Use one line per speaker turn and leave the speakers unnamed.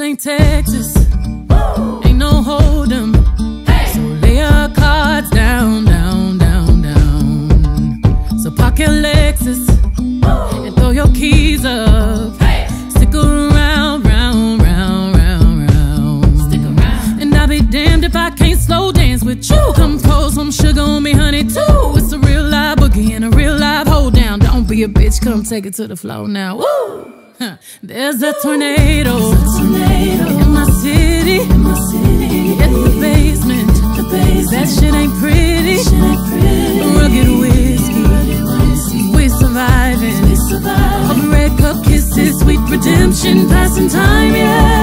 ain't Texas. Ain't no hold 'em. So lay your cards down, down, down, down. So park your Lexus and throw your keys up. Stick around, round, round, round, round. Stick around. And I'll be damned if I can't slow dance with you. Come pour some sugar on me, honey, too. It's a real live boogie and a real live hold down. Don't be a bitch, come take it to the floor now. Woo! Huh. There's a tornado, That shit ain't pretty. Rugged whiskey, we surviving. Of red cup kisses, sweet redemption, passing time, yeah.